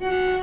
Yeah.